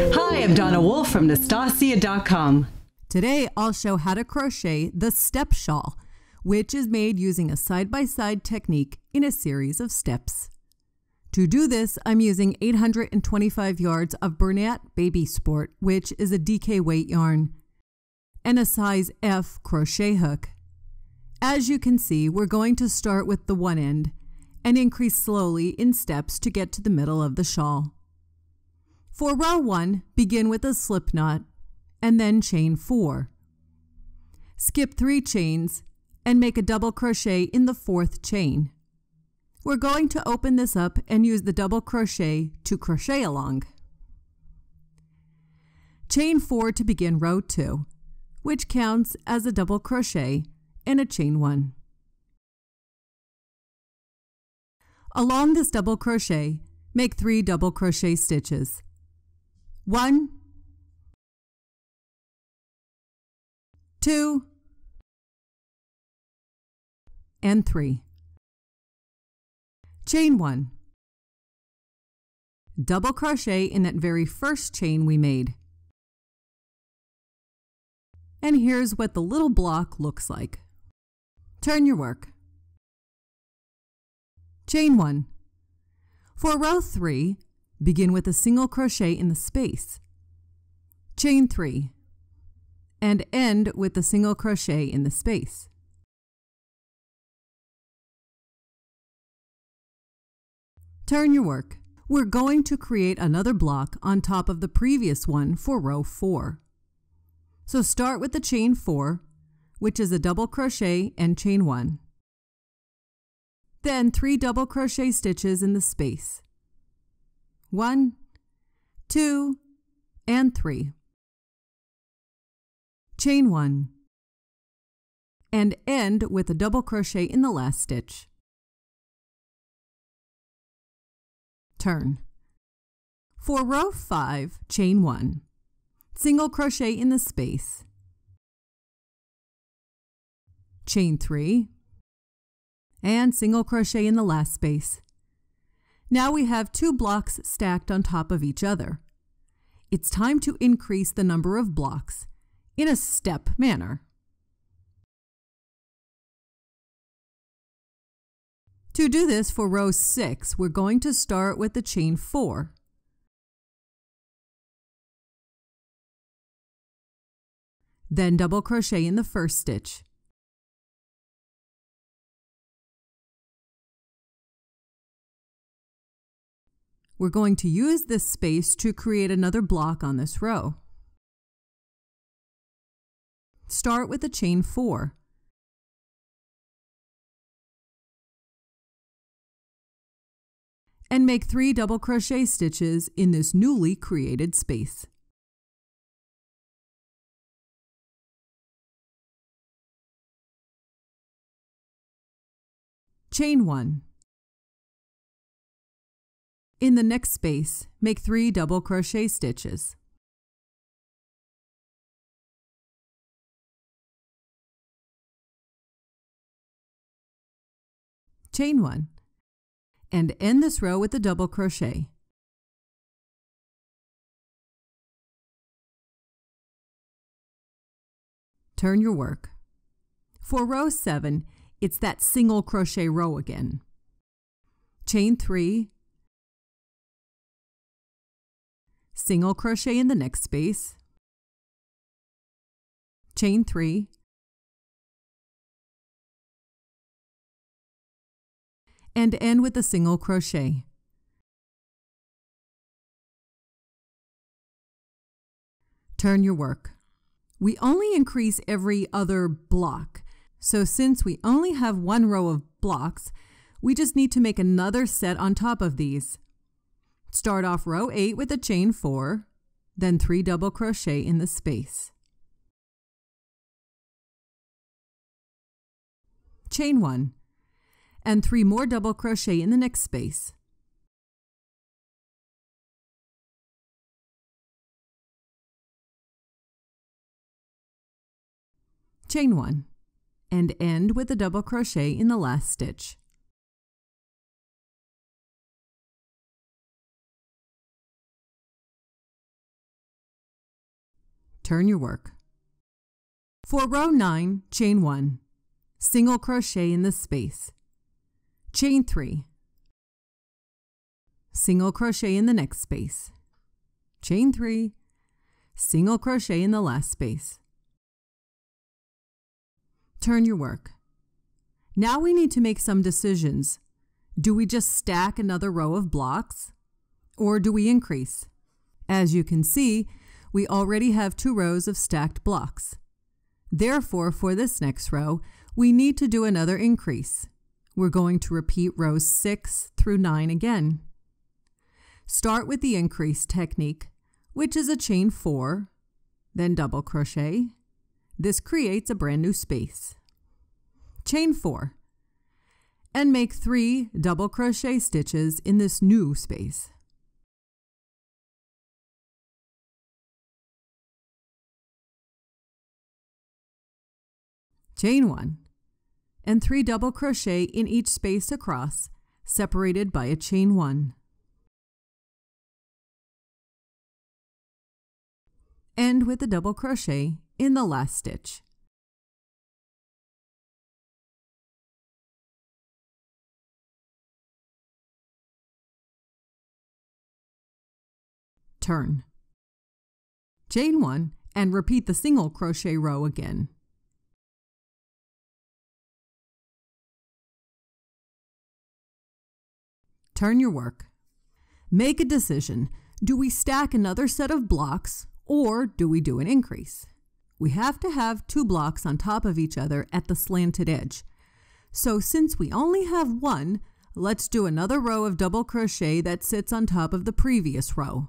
Hi, I'm Donna Wolfe from Naztazia.com. Today I'll show how to crochet the step shawl, which is made using a side-by-side technique in a series of steps. To do this, I'm using 825 yards of Bernat Baby Sport, which is a DK weight yarn, and a size F crochet hook. As you can see, we're going to start with the one end and increase slowly in steps to get to the middle of the shawl. For row 1, begin with a slip knot and then chain 4. Skip 3 chains and make a double crochet in the fourth chain. We're going to open this up and use the double crochet to crochet along. Chain 4 to begin row 2, which counts as a double crochet and a chain 1. Along this double crochet, make 3 double crochet stitches. 1 2 and 3. Chain 1. Double crochet in that very first chain we made. And here's what the little block looks like. Turn your work. Chain 1. For row 3, Begin with a single crochet in the space. Chain 3 and end with a single crochet in the space. Turn your work. We're going to create another block on top of the previous one for row 4. So start with the chain 4, which is a double crochet and chain 1. Then 3 double crochet stitches in the space. One, two, and three. Chain one. And end with a double crochet in the last stitch. Turn. For row 5, chain 1. Single crochet in the space. Chain 3. And single crochet in the last space. Now we have two blocks stacked on top of each other. It's time to increase the number of blocks in a step manner. To do this for row 6, we're going to start with the chain 4. Then double crochet in the first stitch. We're going to use this space to create another block on this row. Start with a chain 4. And make 3 double crochet stitches in this newly created space. Chain 1. In the next space, make 3 double crochet stitches. Chain 1 and end this row with a double crochet. Turn your work. For row 7, it's that single crochet row again. Chain 3 single crochet in the next space, chain 3, and end with a single crochet. Turn your work. We only increase every other block, so since we only have one row of blocks, we just need to make another set on top of these. Start off row 8 with a chain 4, then 3 double crochet in the space. Chain 1, and 3 more double crochet in the next space. Chain 1, and end with a double crochet in the last stitch. Turn your work. For row 9, chain 1. Single crochet in the space. Chain 3. Single crochet in the next space. Chain 3. Single crochet in the last space. Turn your work. Now we need to make some decisions. Do we just stack another row of blocks? Or do we increase? As you can see, we already have two rows of stacked blocks. Therefore, for this next row, we need to do another increase. We're going to repeat rows 6 through 9 again. Start with the increase technique, which is a chain 4, then double crochet. This creates a brand new space. Chain 4 and make 3 double crochet stitches in this new space. Chain 1 and 3 double crochet in each space across, separated by a chain 1. End with a double crochet in the last stitch. Turn. Chain 1 and repeat the single crochet row again. Turn your work. Make a decision. Do we stack another set of blocks or do we do an increase? We have to have two blocks on top of each other at the slanted edge. So since we only have one, let's do another row of double crochet that sits on top of the previous row.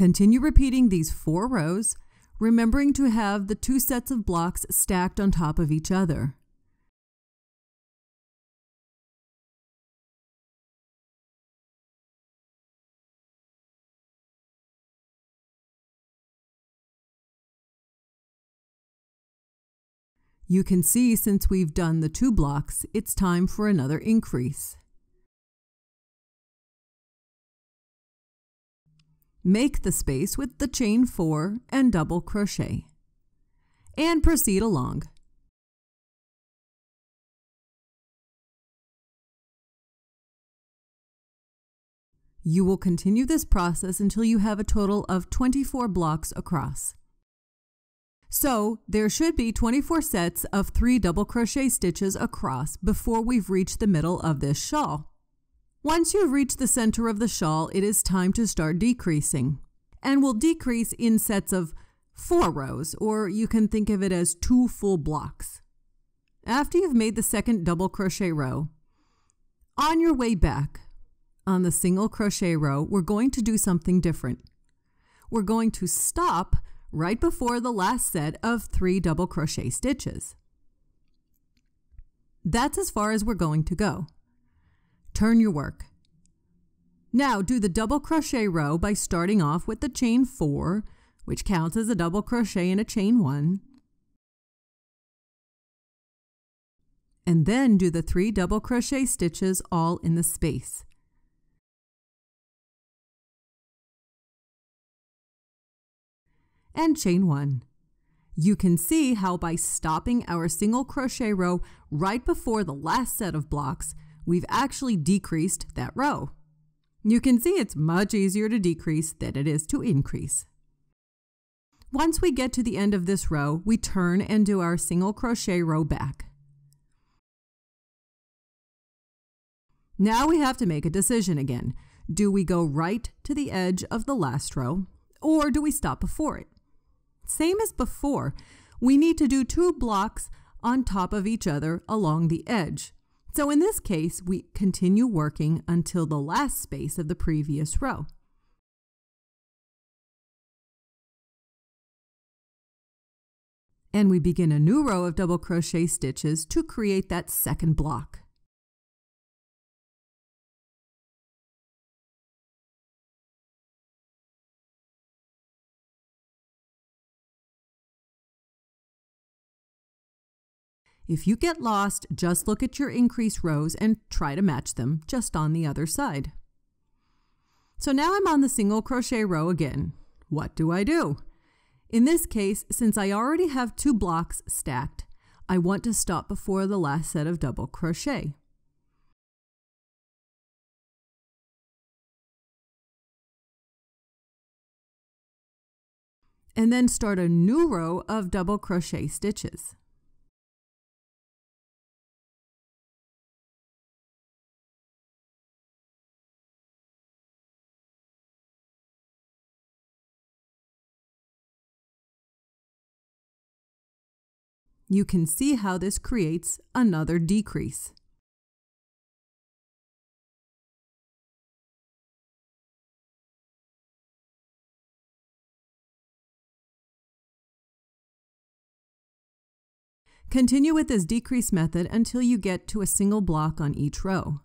Continue repeating these four rows, remembering to have the two sets of blocks stacked on top of each other. You can see since we've done the two blocks, it's time for another increase. Make the space with the chain 4 and double crochet. And proceed along. You will continue this process until you have a total of 24 blocks across. So there should be 24 sets of 3 double crochet stitches across before we've reached the middle of this shawl. Once you've reached the center of the shawl, it is time to start decreasing. And will decrease in sets of four rows, or you can think of it as two full blocks. After you've made the second double crochet row, on your way back, on the single crochet row, we're going to do something different. We're going to stop right before the last set of three double crochet stitches. That's as far as we're going to go. Turn your work. Now do the double crochet row by starting off with the chain 4, which counts as a double crochet in a chain 1. And then do the 3 double crochet stitches all in the space. And chain 1. You can see how by stopping our single crochet row right before the last set of blocks, we've actually decreased that row. You can see it's much easier to decrease than it is to increase. Once we get to the end of this row, we turn and do our single crochet row back. Now we have to make a decision again. Do we go right to the edge of the last row or do we stop before it? Same as before, we need to do two blocks on top of each other along the edge. So in this case, we continue working until the last space of the previous row. And we begin a new row of double crochet stitches to create that second block. If you get lost, just look at your increase rows and try to match them just on the other side. So now I'm on the single crochet row again. What do I do? In this case, since I already have two blocks stacked, I want to stop before the last set of double crochet. And then start a new row of double crochet stitches. You can see how this creates another decrease. Continue with this decrease method until you get to a single block on each row.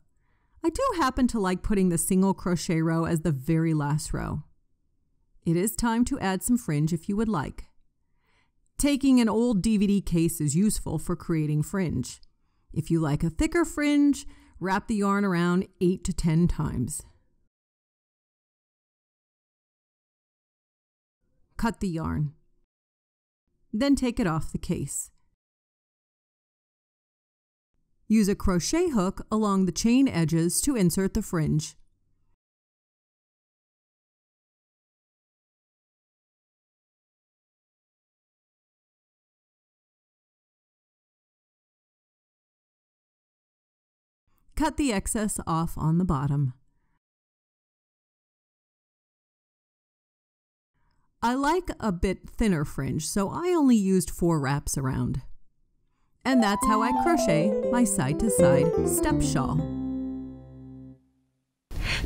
I do happen to like putting the single crochet row as the very last row. It is time to add some fringe if you would like. Taking an old DVD case is useful for creating fringe. If you like a thicker fringe, wrap the yarn around 8 to 10 times. Cut the yarn. Then take it off the case. Use a crochet hook along the chain edges to insert the fringe. Cut the excess off on the bottom. I like a bit thinner fringe, so I only used four wraps around. And that's how I crochet my side-to-side -side step shawl.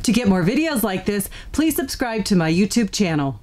To get more videos like this, please subscribe to my YouTube channel.